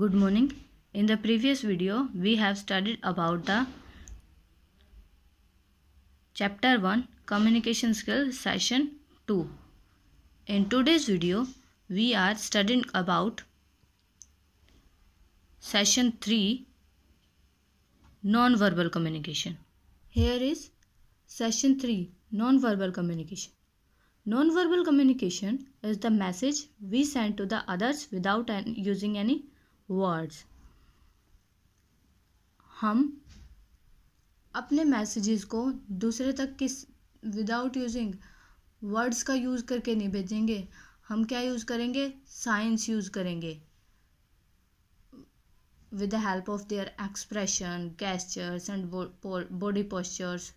Good morning. In the previous video, we have studied about the chapter 1 communication skills session 2. In today's video, we are studying about session 3 non-verbal communication. Here is session 3 non-verbal communication. Non-verbal communication is the message we send to the others without an, using any words हम अपने messages को दूसरे तक किस without using words का use करके नहीं भेजेंगे। हम क्या यूज़ करेंगे? साइंस यूज़ करेंगे। With the help of their expression gestures and body postures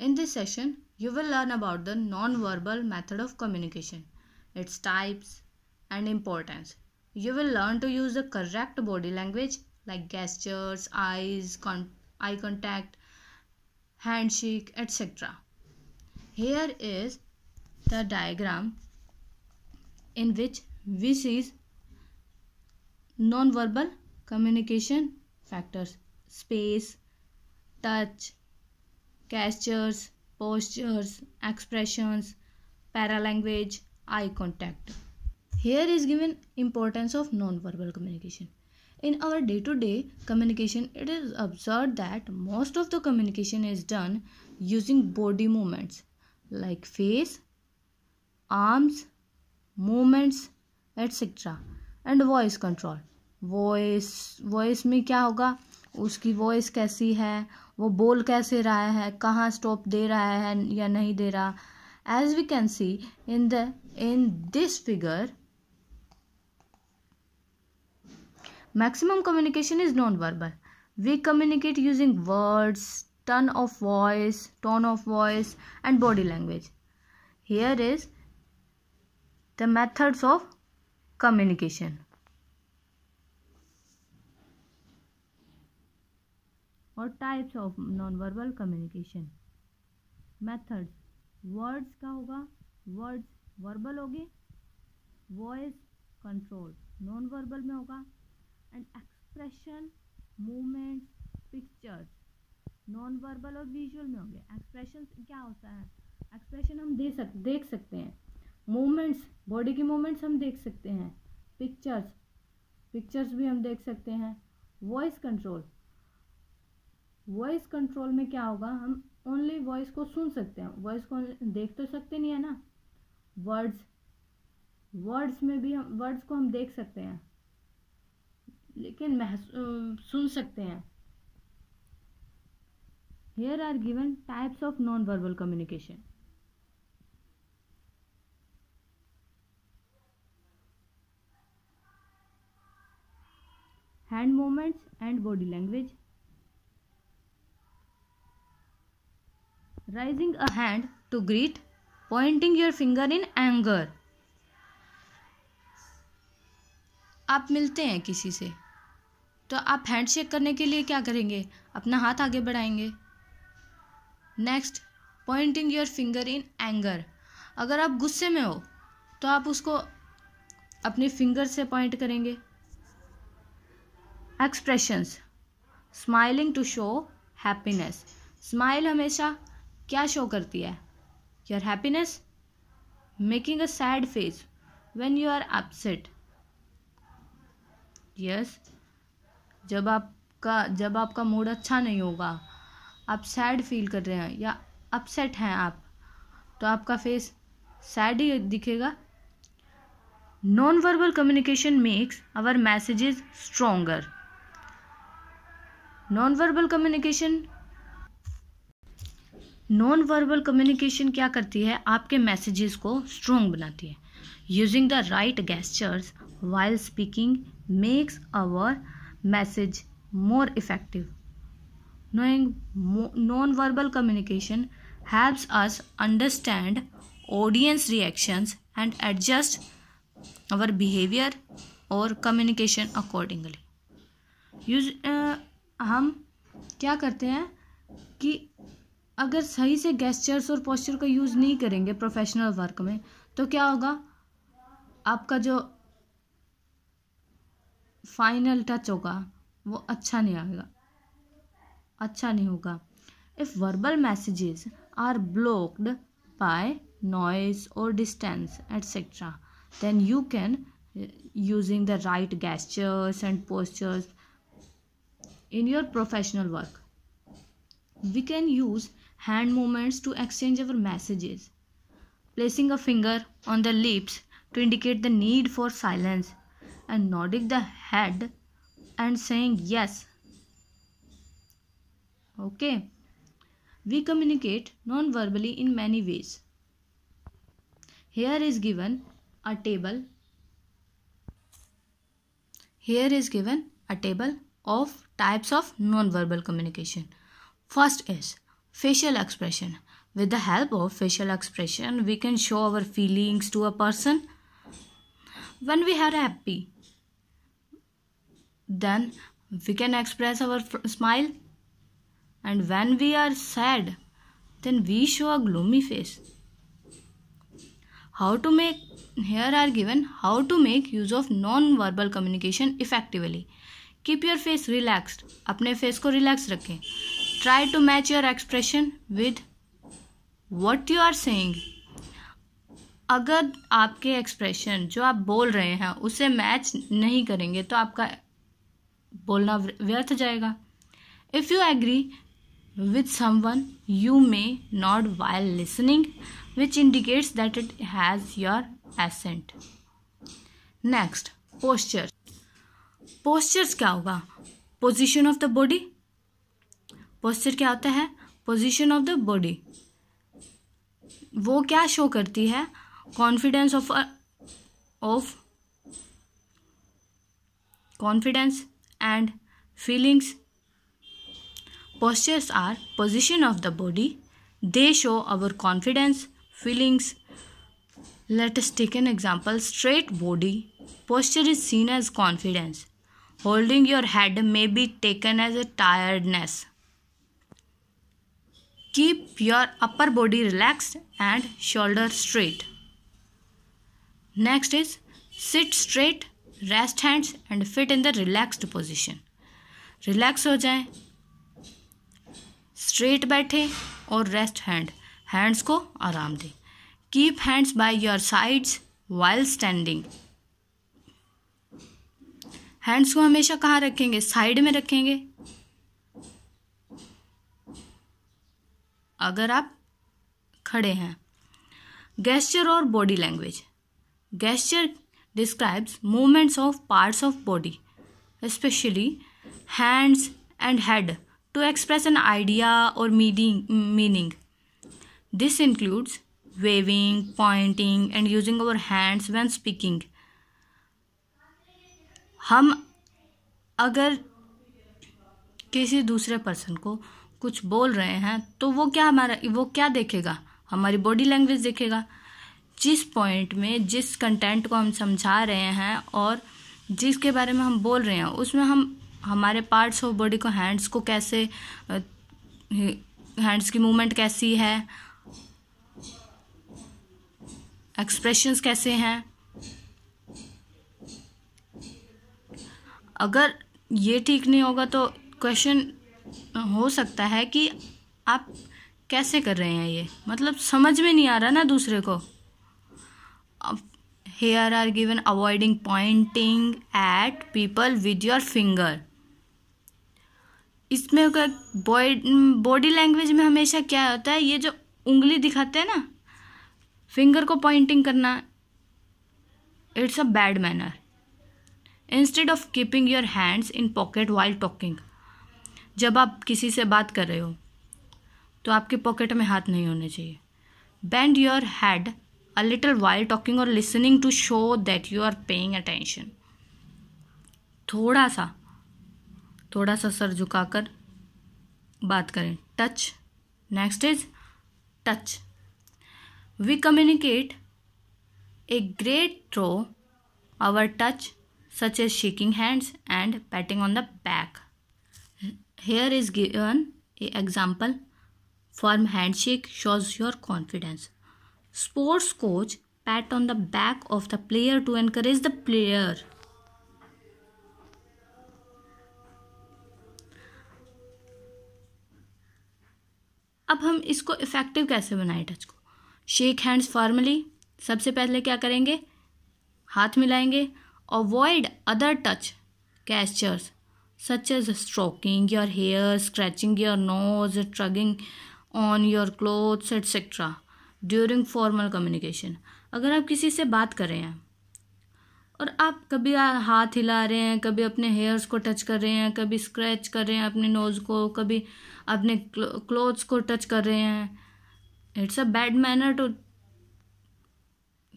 in this session you will learn about the non verbal method of communication its types and importance You will learn to use the correct body language like gestures, eyes, con- eye contact, handshake, etc. Here is the diagram in which we see non-verbal communication factors space touch gestures postures expressions paralanguage eye contact here is given importance of non-verbal communication in our day-to-day communication it is observed that most of the communication is done using body movements like face arms movements etc and voice control voice voice में क्या होगा उसकी voice कैसी है वो बोल कैसे रहा है कहाँ स्टॉप दे रहा है या नहीं दे रहा as we can see in the in this figure maximum communication is non verbal we communicate using words turn of voice tone of voice and body language here is the methods of communication और types of non verbal communication methods words का होगा? Words verbal होगी. Voice control non verbal में होगा. And expression movement pictures non verbal और visual में होंगे expression क्या होता है? एक्सप्रेशन हम दे सक, देख सकते हैं। मूवमेंट्स बॉडी की मूवमेंट्स हम देख सकते हैं। पिक्चर्स पिक्चर्स भी हम देख सकते हैं। वॉइस कंट्रोल वॉइस कंट्रोल में क्या होगा? हम ओनली वॉइस को सुन सकते हैं। वॉइस को देख तो सकते नहीं है ना? वर्ड्स वर्ड्स में भी हम वर्ड्स को हम देख सकते हैं। लेकिन महसूस सुन सकते हैं। Here are given types of non verbal communication hand movements and body language raising a hand to greet, pointing your finger in anger. आप मिलते हैं किसी से? तो आप हैंड शेक करने के लिए क्या करेंगे? अपना हाथ आगे बढ़ाएँगे। Next pointing your finger in anger अगर आप गुस्से में हो तो आप उसको अपने फिंगर से पॉइंट करेंगे। Expressions smiling to show happiness smile हमेशा क्या शो करती है? Your happiness making a sad face when you are upset yes जब आपका जब आपका मूड अच्छा नहीं होगा, आप सैड फील कर रहे हैं या अपसेट हैं आप तो आपका फेस सैड ही दिखेगा। Non verbal communication makes our messages stronger non verbal communication non verbal communication क्या करती है? आपके मैसेजेस को स्ट्रोंग बनाती है। Using the right gestures while speaking makes our message more effective knowing non-verbal communication helps us understand audience reactions and adjust our behavior or communication accordingly use uh, हम क्या करते हैं कि अगर सही से गेस्चर्स और पोस्चर का यूज़ नहीं करेंगे प्रोफेशनल वर्क में तो क्या होगा आपका जो फाइनल टच होगा, वो अच्छा नहीं आएगा। अच्छा नहीं होगा। If verbal messages are blocked by noise और distance etcetera then you can using the right gestures and postures in your professional work we can use hand movements to exchange our messages placing a finger on the lips to indicate the need for silence and nodding the head and saying yes. Okay. We communicate non-verbally in many ways. Here is given a table. Here is given a table of types of non-verbal communication. First is facial expression. With the help of facial expression we can show our feelings to a person. When we are happy then we can express our smile and when we are sad then we show a gloomy face how to make here are given how to make use of non verbal communication effectively keep your face relaxed अपने face को relax रखें try to match your expression with what you are saying अगर आपके expression जो आप बोल रहे हैं उसे मैच नहीं करेंगे तो आपका बोलना व्यर्थ जाएगा। If you agree with someone you may not while listening which indicates that it has your assent next posture postures क्या होगा? Position of the body posture क्या होता है? पोजिशन ऑफ़ द बॉडी वो क्या शो करती है? Confidence of of confidence and feelings. Postures are position of the body. They show our confidence feelings. Let us take an example. Straight body posture is seen as confidence. Holding your head may be taken as a tiredness. Keep your upper body relaxed and shoulder straight. Next is sit straight rest hands and feet in the relaxed position relax हो जाए। Straight बैठे और rest hand hands को आराम दें। Keep hands by your sides while standing hands को हमेशा कहाँ रखेंगे? साइड में रखेंगे। अगर आप खड़े हैं। गेस्चर और body language gesture describes movements of parts of body, especially hands and head, to express an idea or meaning. This includes waving, pointing, and using our hands when speaking. हम अगर किसी दूसरे पर्सन को कुछ बोल रहे हैं तो वो क्या हमारा वो क्या देखेगा हमारी बॉडी लैंग्वेज देखेगा जिस पॉइंट में, जिस कंटेंट को हम समझा रहे हैं और जिसके बारे में हम बोल रहे हैं, उसमें हम, हमारे पार्ट्स ऑफ़ बॉडी को हैंड्स को कैसे हैंड्स की मूवमेंट कैसी है एक्सप्रेशंस कैसे हैं। अगर ये ठीक नहीं होगा तो क्वेश्चन हो सकता है कि आप कैसे कर रहे हैं ये? मतलब समझ में नहीं आ रहा ना दूसरे को। Here are given avoiding pointing at people with your finger. इसमें बॉडी लैंग्वेज में हमेशा क्या होता है? ये जो उंगली दिखाते हैं ना फिंगर को पॉइंटिंग करना it's a bad manner instead of keeping your hands in pocket while talking जब आप किसी से बात कर रहे हो तो आपके पॉकेट में हाथ नहीं होने चाहिए. Bend your head a little while talking or listening to show that you are paying attention थोड़ा सा थोड़ा सा सर झुकाकर बात करें touch next is touch we communicate a great through our touch such as shaking hands and patting on the back here is given a example firm handshake shows your confidence Sports coach pat on the back of the player to encourage the player अब हम इसको effective कैसे बनाए touch को? Shake hands formally सबसे पहले क्या करेंगे? हाथ मिलाएँगे. Avoid other touch gestures such as stroking your hair scratching your nose tugging on your clothes etcetera during formal communication अगर आप किसी से बात कर रहे हैं और आप कभी हाथ हिला रहे हैं, कभी अपने हेयर्स को टच कर रहे हैं, कभी स्क्रैच कर रहे हैं अपने नोज़ को, कभी अपने क्लोथ्स को टच कर रहे हैं it's a bad manner to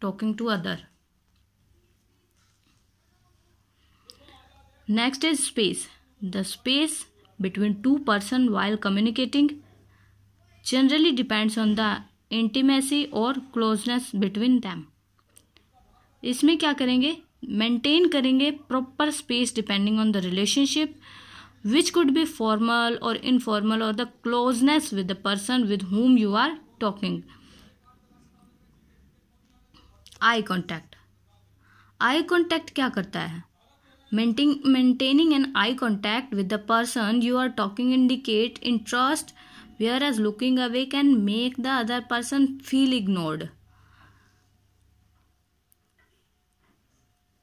talking to other next is space the space between two person while communicating generally depends on the intimacy और क्लोजनेस बिटवीन दैम इसमें क्या करेंगे? मेंटेन करेंगे proper space depending on the relationship which could be formal और informal और the closeness with the person with whom you are talking eye contact eye contact क्या करता है? Maintaining an eye contact with the person you are talking indicate interest whereas looking away can make the other person feel ignored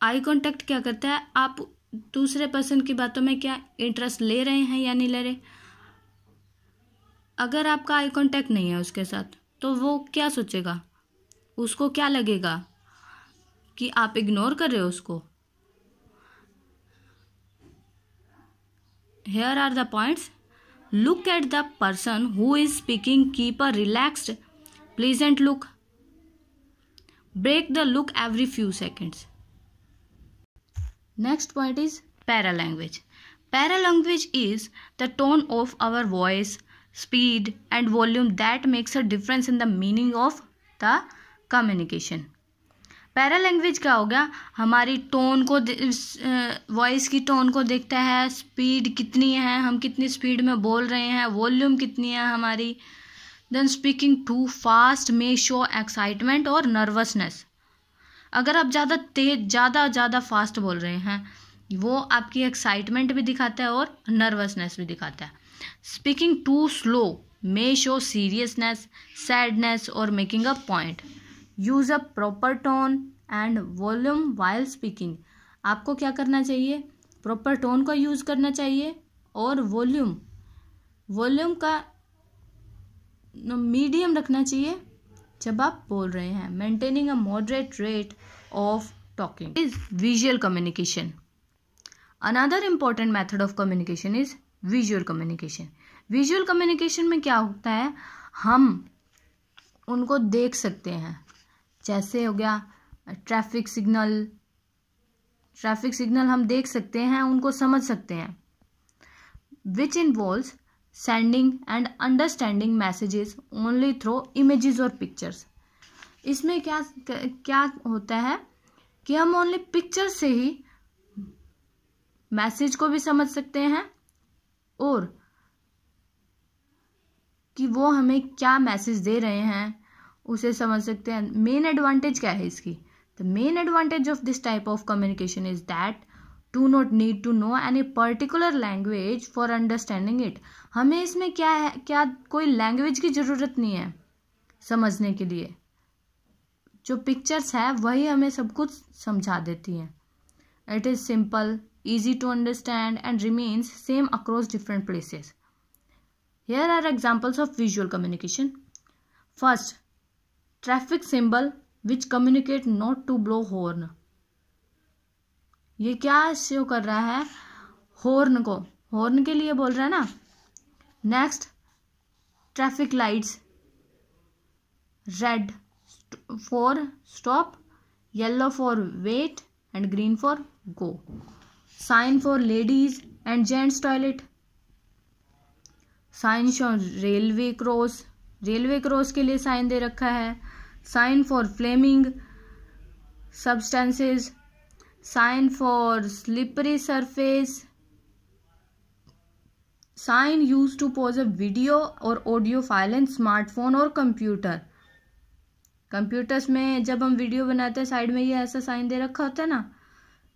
eye contact क्या करता है? आप दूसरे person की बातों में क्या इंटरेस्ट ले रहे हैं या नहीं ले रहे? अगर आपका आई कांटेक्ट नहीं है उसके साथ तो वो क्या सोचेगा? उसको क्या लगेगा कि आप इग्नोर कर रहे हो उसको? Here are the points look at the person who is speaking. Keep a relaxed pleasant look. Break the look every few seconds. Next point is paralanguage. Paralanguage is the tone of our voice speed and volume that makes a difference in the meaning of the communication. Paralanguage क्या हो गया? हमारी tone को voice की tone को देखता है speed कितनी है, हम कितनी स्पीड में बोल रहे हैं वॉल्यूम कितनी है हमारी। Then speaking too fast may show excitement और नर्वसनेस अगर आप ज़्यादा तेज, ज़्यादा ज़्यादा फास्ट बोल रहे हैं, वो आपकी एक्साइटमेंट भी दिखाता है और नर्वसनेस भी दिखाता है। Speaking too slow may show seriousness sadness और making a point use a proper tone and volume while speaking आपको क्या करना चाहिए? प्रॉपर टोन का यूज़ करना चाहिए और वॉल्यूम वॉल्यूम का मीडियम रखना चाहिए जब आप बोल रहे हैं। Maintaining a moderate rate of talking is visual communication another important method of communication is visual communication visual communication में क्या होता है? हम उनको देख सकते हैं। जैसे हो गया ट्रैफ़िक सिग्नल ट्रैफ़िक सिग्नल हम देख सकते हैं, उनको समझ सकते हैं। Which involve sending and understanding messages only through images और पिक्चर्स इसमें क्या क्या होता है कि हम ओनली पिक्चर से ही मैसेज को भी समझ सकते हैं और कि वो हमें क्या मैसेज दे रहे हैं। उसे समझ सकते हैं। मेन एडवांटेज क्या है इसकी? The main advantage of this type of communication is that do not need to know any particular language for understanding it हमें इसमें क्या है, क्या कोई लैंग्वेज की ज़रूरत नहीं है समझने के लिए। जो पिक्चर्स है, वही हमें सब कुछ समझा देती हैं। It is simple easy to understand and remains same across different places here are examples of visual communication first traffic symbol which communicate not to blow horn ये क्या शो कर रहा है? हॉर्न को. हॉर्न के लिए बोल रहा है ना? Next traffic lights red for stop yellow for wait and green for go sign for ladies and gents toilet sign show railway cross railway cross के लिए साइन दे रखा है. Sign for flaming substances, sign for slippery surface, sign use to pause a video और audio file in smartphone और computer. Computers में जब हम वीडियो बनाते हैं, साइड में ये ऐसा साइन दे रखा होता है ना,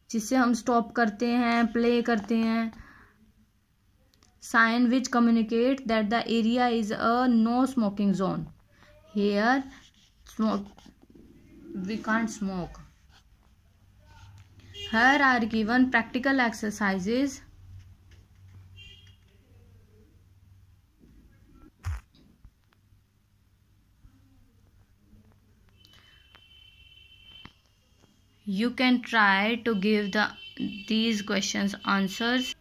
जिससे हम स्टॉप करते हैं, प्ले करते हैं। Sign which communicate that the area is a no smoking zone. Here smoke. We can't smoke. Here are given practical exercises. You can try to give the these questions answers